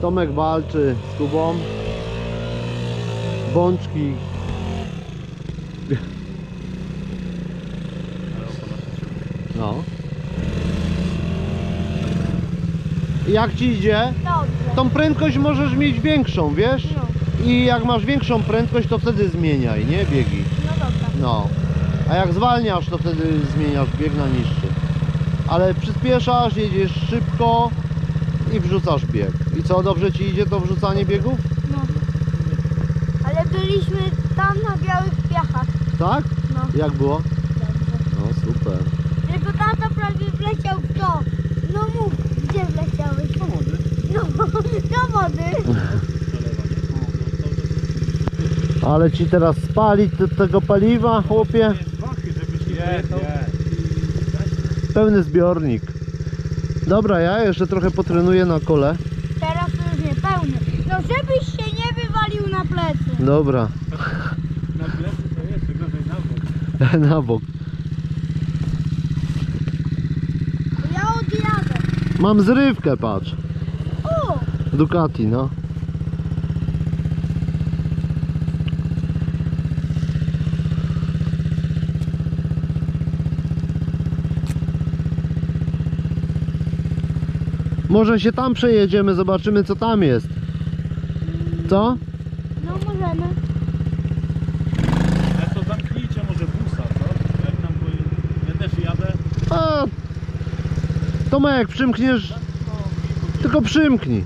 Tomek walczy z Kubą. Bączki. No. Jak ci idzie? Dobrze. Tą prędkość możesz mieć większą, wiesz? No, I jak masz większą prędkość, to wtedy zmieniaj, nie? Biegi. no dobra. No. A jak zwalniasz, to wtedy zmieniasz bieg na niższy. Ale przyspieszasz, jedziesz szybko i wrzucasz bieg. I co, dobrze ci idzie to wrzucanie biegów? No. Ale byliśmy tam na białych piachach. Tak? No, Jak było? dobrze. No super. Tylko tata prawie wleciał w to. No mów, gdzie wleciałeś? Do wody. No, do wody. Ale ci teraz spalić te, tego paliwa, chłopie? Nie, nie. Pełny zbiornik. Dobra, ja jeszcze trochę potrenuję na kole. Teraz to już nie pełny. No żebyś się nie wywalił na plecy. Dobra, Na plecy to jeszcze gorzej na bok. na bok. Bo ja odjadę. Mam zrywkę, patrz. O, Ducati, no. Może się tam przejedziemy, zobaczymy co tam jest. Co? no możemy. Ale to zamknijcie może busa, co? Jak nam. Ja też jadę. A, Tomek, przymkniesz, tylko przymknij.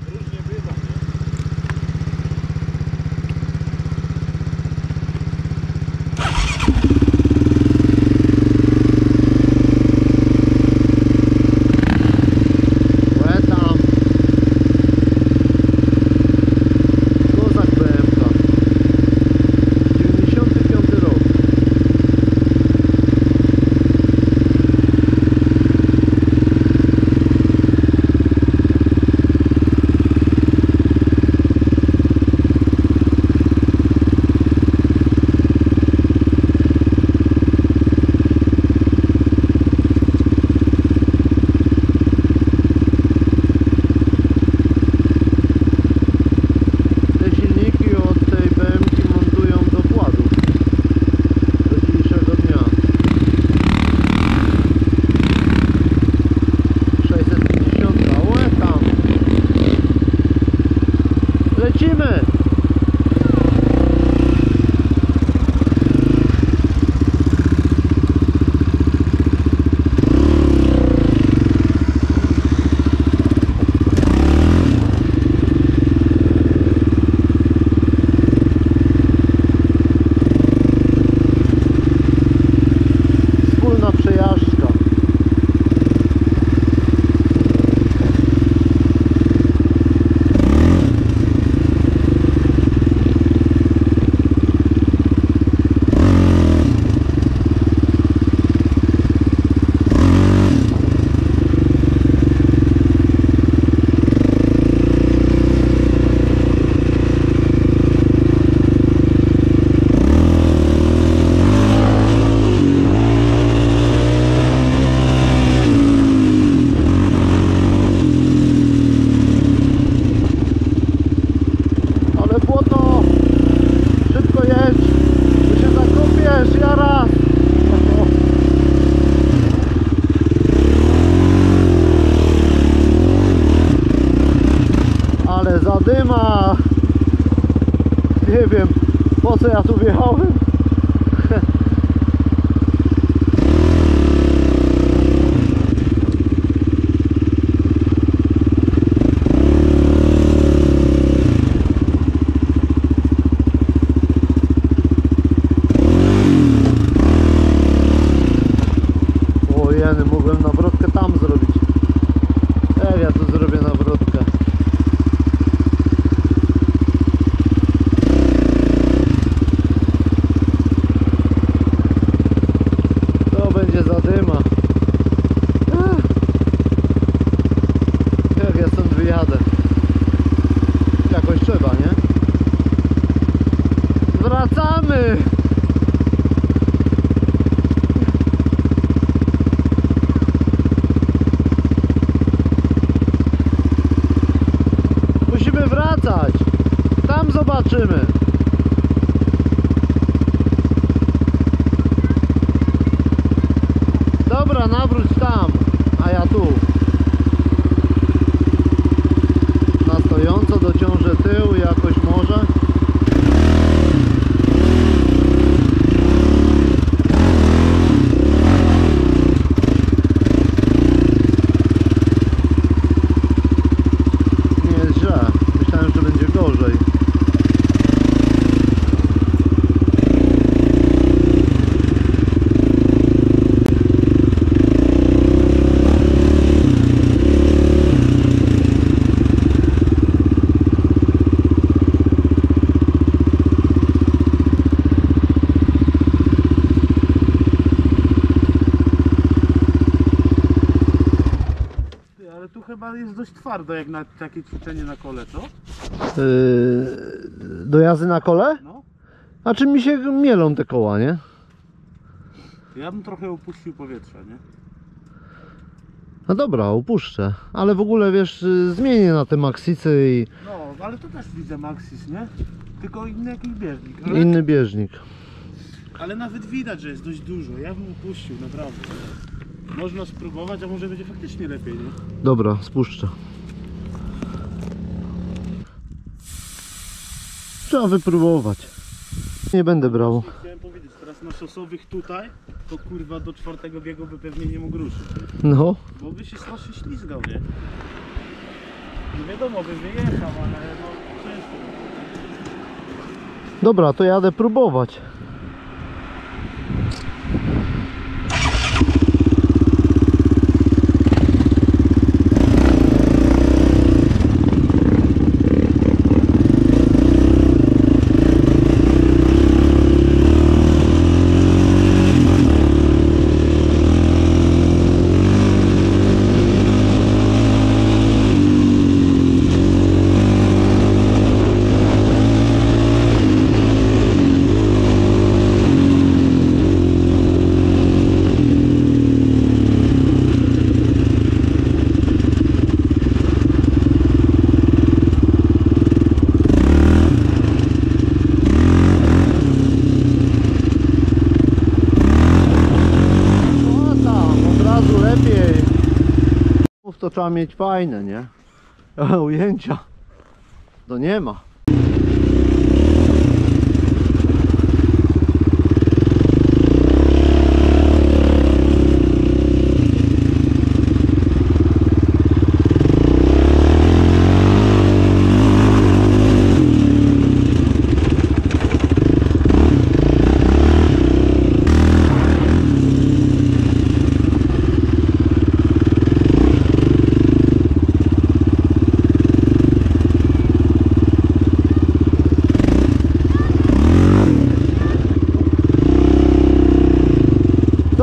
Tu chyba jest dość twardo jak na takie ćwiczenie na kole, co? Yy, do jazdy na kole? No. A czy mi się mielą te koła, nie? Ja bym trochę upuścił powietrza, nie? No dobra, upuszczę. Ale w ogóle wiesz, y, zmienię na te maksicy i No, ale to też widzę Maxis, nie? Tylko inny jakiś bieżnik. Ale, inny bieżnik. ale nawet widać, że jest dość dużo. Ja bym upuścił, naprawdę. Można spróbować, a może będzie faktycznie lepiej, nie? Dobra, spuszczę. Trzeba wypróbować. Nie będę brał. Chciałem powiedzieć, teraz na szosowych tutaj, to kurwa do czwartego biegu by pewnie nie mógł ruszyć. No, Bo by się strasznie ślizgał, nie? No wiadomo, by wyjechał, ale no ciężko. dobra, to jadę próbować. No tam, od razu lepiej. To trzeba mieć fajne, nie? Ujęcia. To nie ma.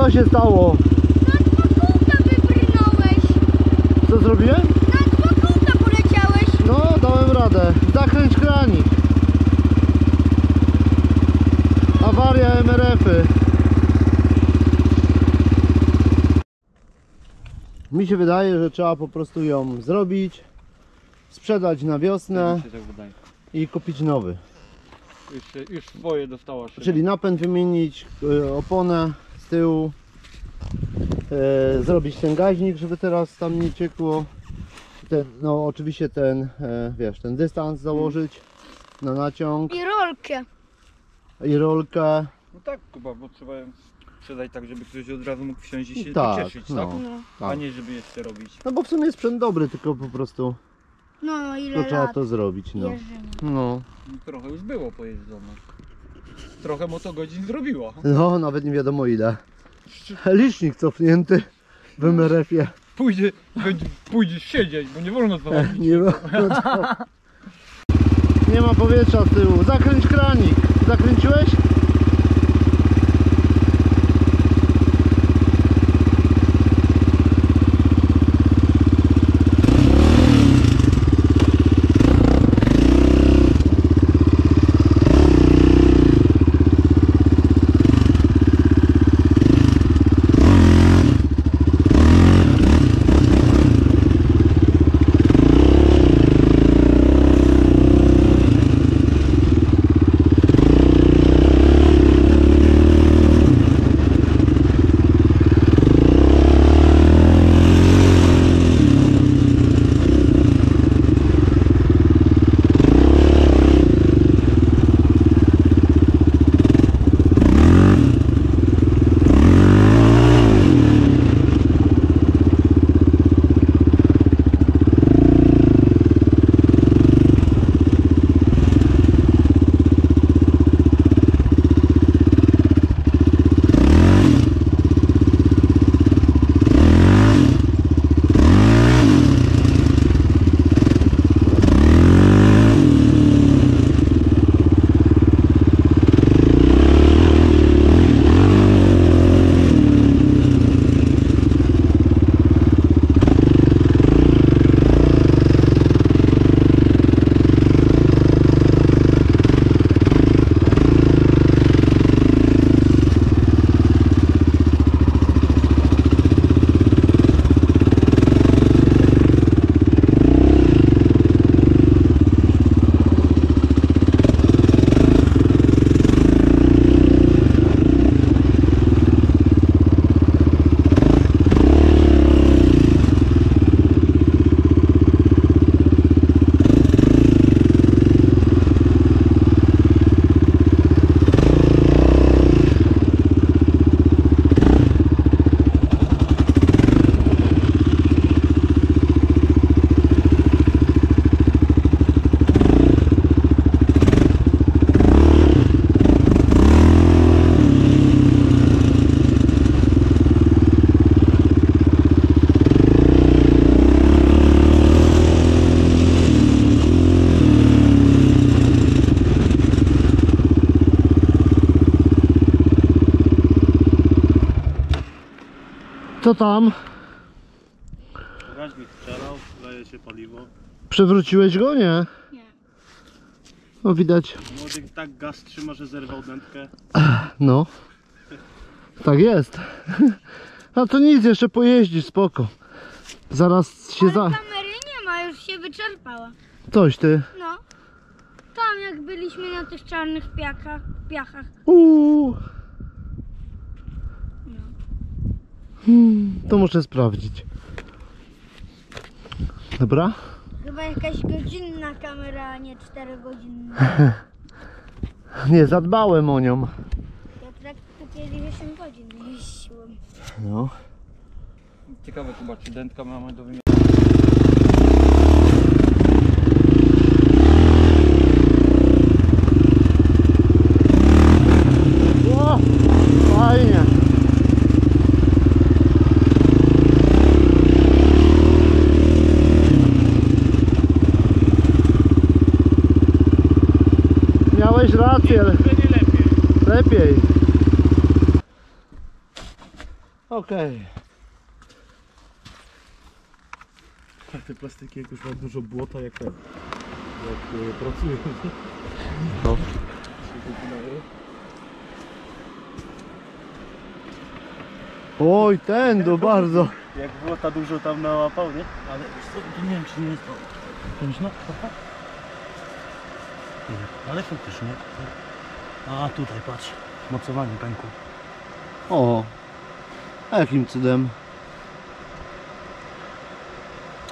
Co się stało? Na dwa kółka wybrnąłeś. Co zrobiłem? Na dwa kółka poleciałeś. No, dałem Zakręć kranik. Awaria MRF-y. Mi się wydaje, że trzeba po prostu ją zrobić, sprzedać na wiosnę się tak wydaje. i kupić nowy. Już, się- już swoje dostała szyba. Czyli napęd wymienić, y, oponę z tyłu, y, zrobić ten gaźnik, żeby teraz tam nie ciekło. Ten, no oczywiście ten, e, wiesz, ten dystans założyć na naciąg I rolkę. i rolkę. No tak, Kuba, bo trzeba ją sprzedać tak, żeby ktoś od razu mógł wsiąść i się Tak, pocieszyć, no. tak? No. A tak. nie żeby jeszcze robić. No bo w sumie jest sprzęt dobry, tylko po prostu No ile to trzeba lat to zrobić, no. jeżdżymy. No, No, trochę już było pojeżdżone. Trochę motogodzin zrobiła. no nawet nie wiadomo ile. Licznik cofnięty w MRF-ie. Pójdzie, będzie, pójdziesz siedzieć, bo nie wolno z wami. Nie ma, no to... nie ma powietrza z tyłu. Zakręć kranik. Zakręciłeś? Co tam? Gaźnik strzelał, leje się paliwo. Przewróciłeś go? Nie. Nie. No widać. Młody tak gaz trzyma, że zerwał dętkę. No. Tak jest. A to nic, jeszcze pojeździsz, spoko. Zaraz się Ale za... kamery nie ma, już się wyczerpała. Coś ty. No. Tam jak byliśmy na tych czarnych piachach, piachach. Uuu. No. Hmm, to muszę sprawdzić. Dobra? Chyba jakaś godzinna kamera, a nie 4 godzinna. Nie, zadbałem o nią. Ja tak kiedyś 8 godzin jeździłem. No. Ciekawe chyba, czy dętka mamy do wymiany. O, fajnie. Rację, ale Będzie lepiej. lepiej. Okej. Tak, te plastiki jak już ma dużo błota jak ten. Jak e, pracują. No. Oj, ten to bardzo. Jak błota dużo tam nałapał, nie? Ale wiesz co, to nie wiem czy nie jest to. No, trochę? Nie, ale faktycznie. A tutaj patrz. Mocowanie pękło. O, a jakim cudem?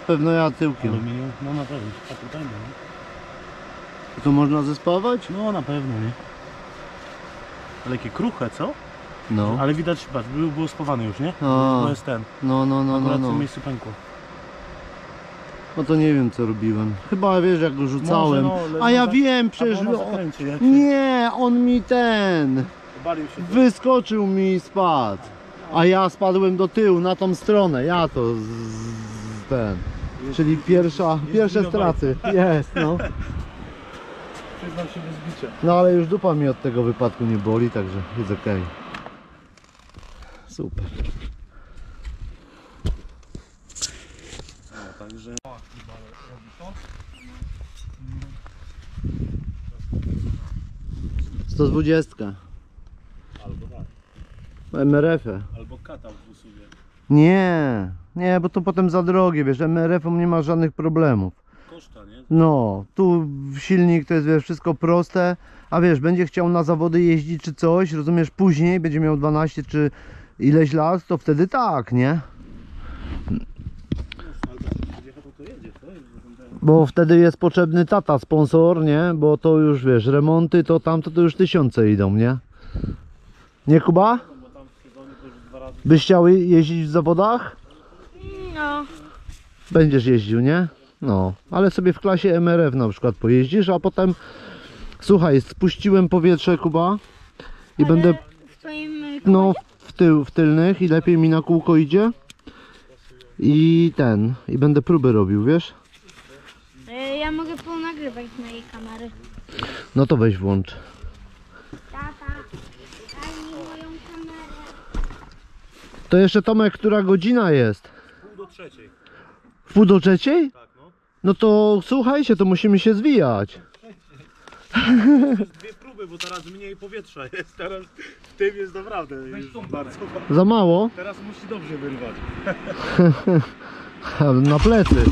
Pewno ja tyłkiem. Aluminium, no na pewno. A tutaj no. To można zespawać? No na pewno, nie? Ale jakie kruche, co? No. Ale widać, patrz, było spowane już, nie? A. To jest ten. No, no, no, no, Akurat w no. tym miejscu pękło. No to nie wiem co robiłem. Chyba wiesz jak go rzucałem. Może, no, ale A ja może- wiem przecież. Albo jak się Nie, on mi ten. się. Wyskoczył mi i spadł. A ja spadłem do tyłu na tą stronę. Ja to z, z ten. Czyli pierwsza, pierwsze straty. Jest, no. Przyznam się bez bicia. No ale już dupa mi od tego wypadku nie boli, także jest okej. Super. Także... 120. Albo tak. MRF-e. Albo kata w usuwie. Nie, nie, bo to potem za drogie, wiesz, MRF-om nie ma żadnych problemów. Koszta, nie? No, tu silnik to jest wiesz, wszystko proste, a wiesz, będzie chciał na zawody jeździć czy coś, rozumiesz, później będzie miał 12 czy ileś lat, to wtedy tak, nie? Albo jak będzie jechał, to jedzie, to jest wyglądają. Bo wtedy jest potrzebny tata, sponsor, nie? Bo to już wiesz, remonty to tamto to już tysiące idą, nie? Nie Kuba? Byś chciał je- jeździć w zawodach? No. Będziesz jeździł, nie? No, ale sobie w klasie MRF na przykład pojeździsz, a potem słuchaj, spuściłem powietrze Kuba i Ale będę W twoim no w tył, w tylnych i lepiej mi na kółko idzie. I ten, i będę próby robił, wiesz? Y, Ja mogę ponagrywać z mojej kamery. No to weź włącz. Tata, daj mi moją kamerę. To jeszcze Tomek, która godzina jest? Pół do trzeciej. W pół do trzeciej? Tak, no. No to słuchajcie, to musimy się zwijać. Przez dwie próby, bo teraz mniej powietrza jest. Teraz w tym jest naprawdę już bardzo, bardzo. Za mało? Teraz musi dobrze wyrwać. Na plecy.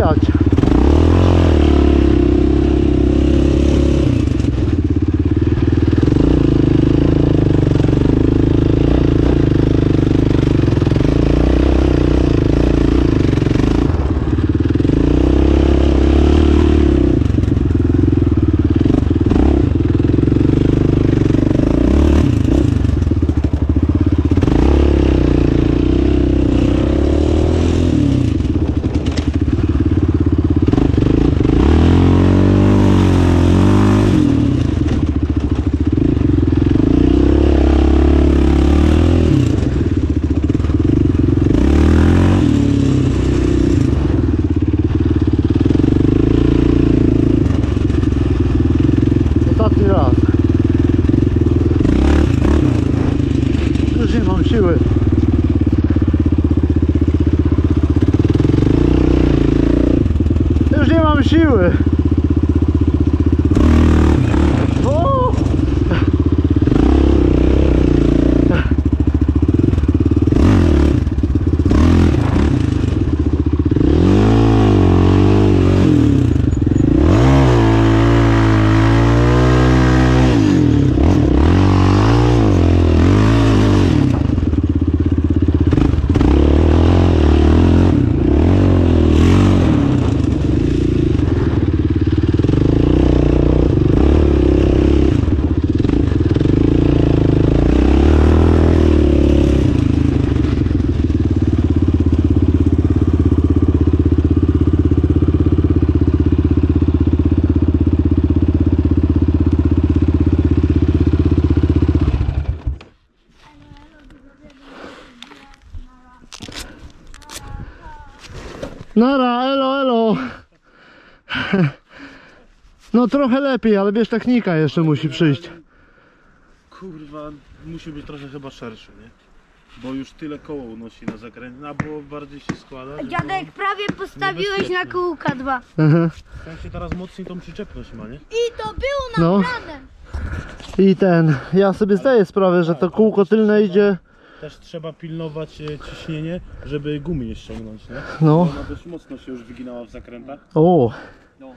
Trzeba No trochę lepiej, ale wiesz, technika jeszcze musi przyjść. Kurwa, musi być trochę chyba szerszy, nie? Bo już tyle koło unosi na zakręt, a było bardziej się składa. że Dziadek, prawie postawiłeś na Niebezpieczne. kółka dwa. Aha. Ten się teraz mocniej tą przyczepność ma, nie? I to było No. naprawdę. I ten, ja sobie zdaję sprawę, że to kółko tylne idzie, Też trzeba pilnować e, ciśnienie, żeby gumy nie ściągnąć, nie? no, Ona dość mocno się już wyginała w zakrętach. o, No.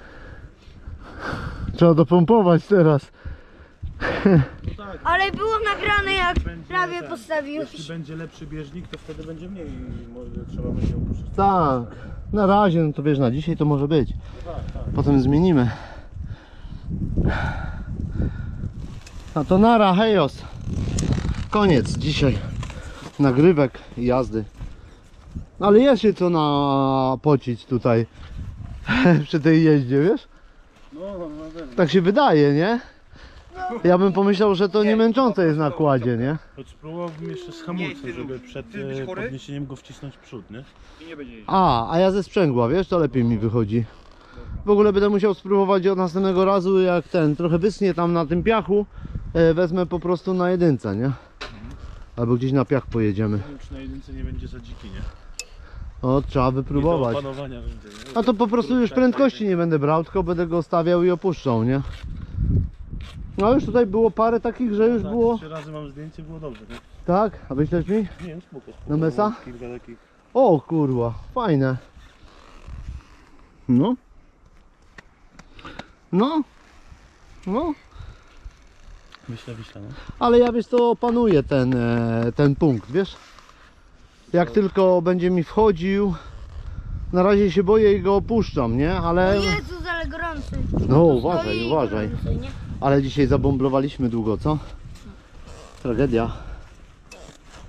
Trzeba dopompować teraz. No tak. Ale było nagrane jak Będzie prawie ten, postawiłeś. Jeśli będzie lepszy bieżnik, to wtedy będzie mniej może trzeba będzie opuszczać. Tak, na razie, no to wiesz, na dzisiaj to może być. Tak, tak. Potem zmienimy. A to nara, hejos. Koniec dzisiaj. Nagrywek i jazdy. Ale jest się co napocić tutaj przy tej jeździe, wiesz? No, no. Tak się wydaje, nie? Ja bym pomyślał, że to nie męczące jest na kładzie, nie? Choć spróbowałbym jeszcze z hamulcem, żeby przed Ty e, chory? podniesieniem go wcisnąć w przód, nie? I nie będzie jeździć. A, a ja ze sprzęgła, wiesz, to lepiej mi wychodzi. W ogóle będę musiał spróbować od następnego razu, jak ten trochę wysnie tam na tym piachu, e, wezmę po prostu na jedynce, nie? Albo gdzieś na piach pojedziemy. Nie wiem, czy na jedynce nie będzie za dziki, nie? O, trzeba wypróbować. opanowania będzie, nie? A to po prostu już prędkości nie będę brał, tylko będę go stawiał i opuszczał, nie? No już tutaj było parę takich, że już Tak, było... Trzy razy mam zdjęcie, było dobrze, nie? Tak? A wyślesz mi? Nie wiem, spoko, spoko. Na mesa? Kilka takich. O kurwa, fajne. No. No. No. Myślę, wyślę, no. Ale ja wiesz to opanuję ten, e, ten punkt, wiesz? Jak tylko będzie mi wchodził, na razie się boję i go opuszczam, nie? O Ale, Jezus, ale gorący. no uważaj, uważaj. gorący? Ale dzisiaj zabomblowaliśmy długo, co? Tragedia.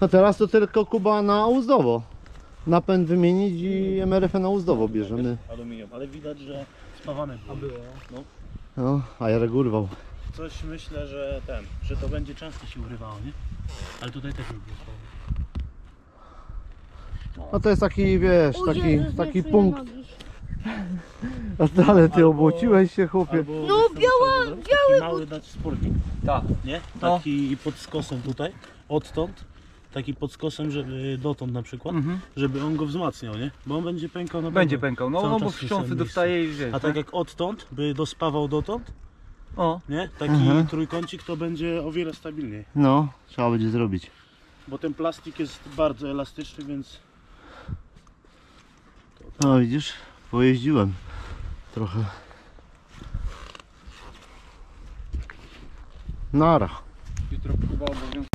No teraz to tylko Kuba na uzdowo. Napęd wymienić i MRF na uzdowo bierzemy. Aluminium, ale widać, że spawane było. było. No. No, a ja urwał. Coś myślę, że ten, że to będzie często się urywało, nie? Ale tutaj też nie było słabe. No to jest taki, wiesz, O taki, Jezus, taki czuję punkt. nogi. Ale ty Albo- obłociłeś się, chłopie. No, biała-? Taki mały dać sportnik, Tak. nie? No. Taki pod skosem tutaj, odtąd. Taki pod skosem, żeby dotąd na przykład, Mhm. żeby on go wzmacniał, nie? Bo on będzie pękał na Będzie pewno. pękał. No, Cały no bo czas samym dostaje i wiesz. A tak nie? jak odtąd by dospawał dotąd, O, nie? Taki Mhm. trójkącik to będzie o wiele stabilniej. No, trzeba będzie zrobić. Bo ten plastik jest bardzo elastyczny, więc No widzisz, pojeździłem trochę. Nara. jutro chyba obowiązek.